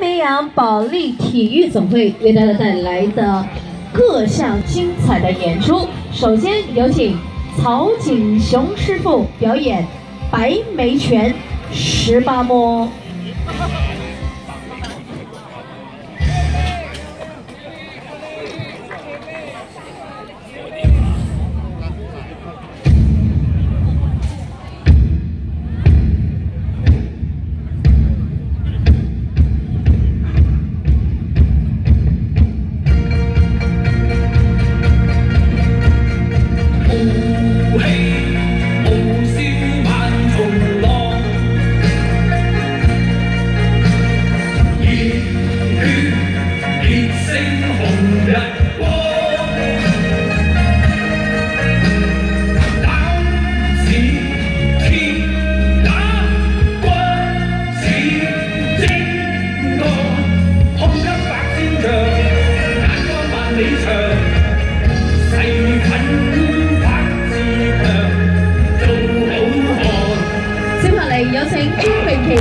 绵阳保利体育总会为大家带来的各项精彩的演出，首先有请曹锦雄师傅表演白眉拳十八摸。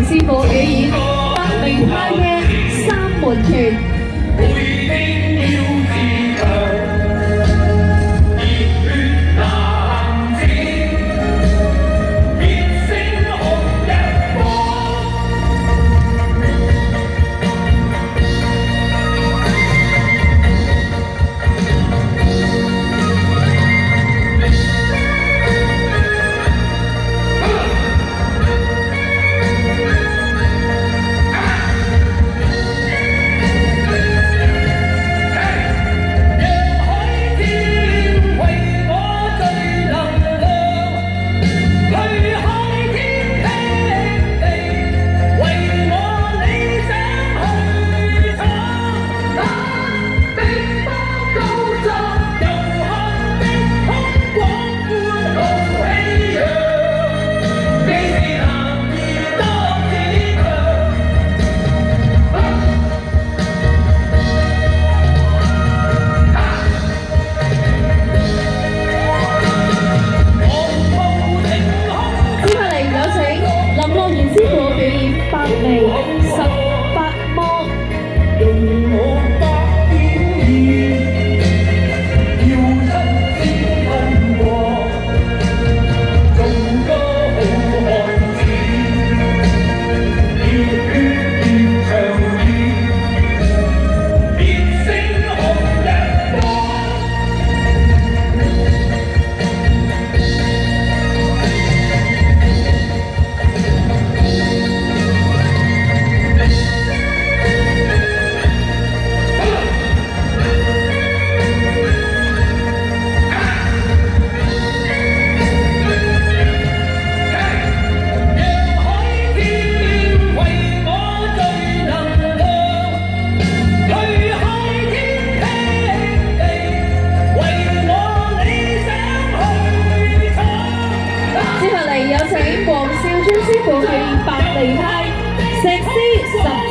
师傅表演百明花》嘅三门拳。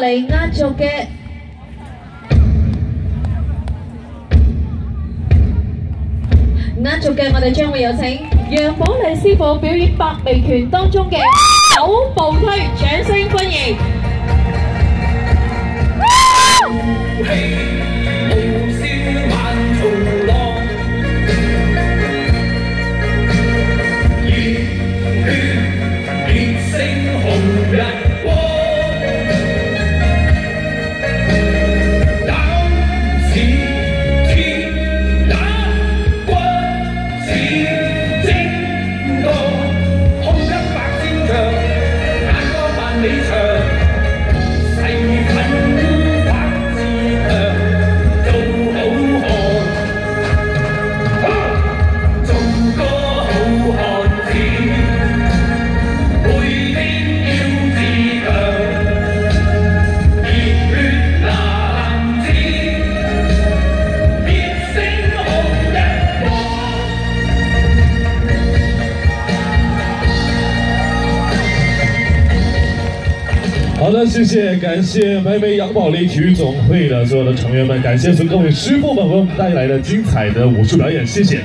你呃，做嘅呃，做嘅我哋将会有请杨宝丽师傅表演百媚拳当中嘅手部推，掌声欢迎。好的，谢谢，感谢北美杨宝利体育总会的所有的成员们，感谢各位师傅们为我们带来的精彩的武术表演，谢谢。